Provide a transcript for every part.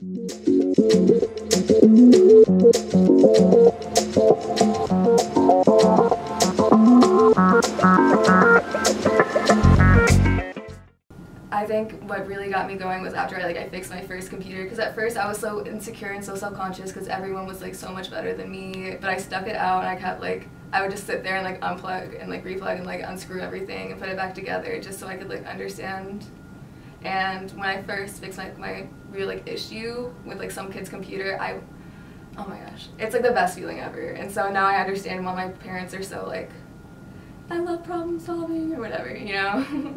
I think what really got me going was after I like I fixed my first computer because at first I was so insecure and so self-conscious because everyone was like so much better than me but I stuck it out and I kept like I would just sit there and like unplug and like replug and like unscrew everything and put it back together just so I could like understand and when I first fixed my, my real like issue with like some kid's computer I oh my gosh it's like the best feeling ever and so now I understand why my parents are so like I love problem solving or whatever you know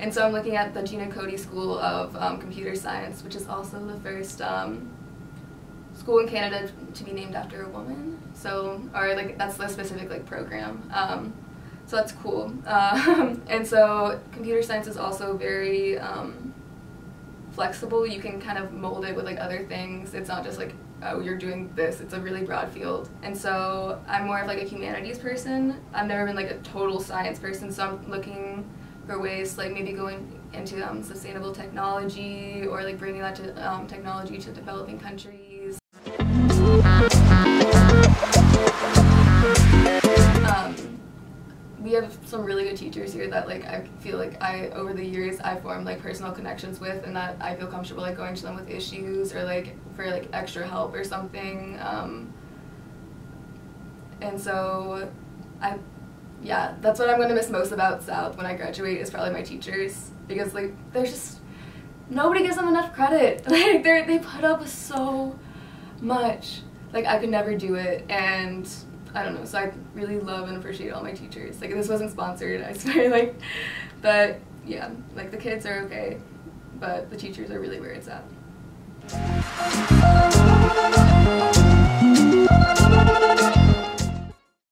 And so I'm looking at the Gina Cody School of um, Computer Science, which is also the first um, school in Canada to be named after a woman. So, or like that's the specific like program. Um, so that's cool. Uh, and so computer science is also very um, flexible. You can kind of mold it with like other things. It's not just like oh you're doing this. It's a really broad field. And so I'm more of like a humanities person. I've never been like a total science person. So I'm looking for ways like maybe going into um, sustainable technology or like bringing that to um, technology to developing countries. Have some really good teachers here that like I feel like I over the years I formed like personal connections with and that I feel comfortable like going to them with issues or like for like extra help or something. Um, and so I yeah, that's what I'm gonna miss most about South when I graduate is probably my teachers because like there's just nobody gives them enough credit. Like they they put up with so much. Like I could never do it, and I don't know. So I really love and appreciate all my teachers. Like this wasn't sponsored, I swear. Like, but yeah, like the kids are okay, but the teachers are really where it's at.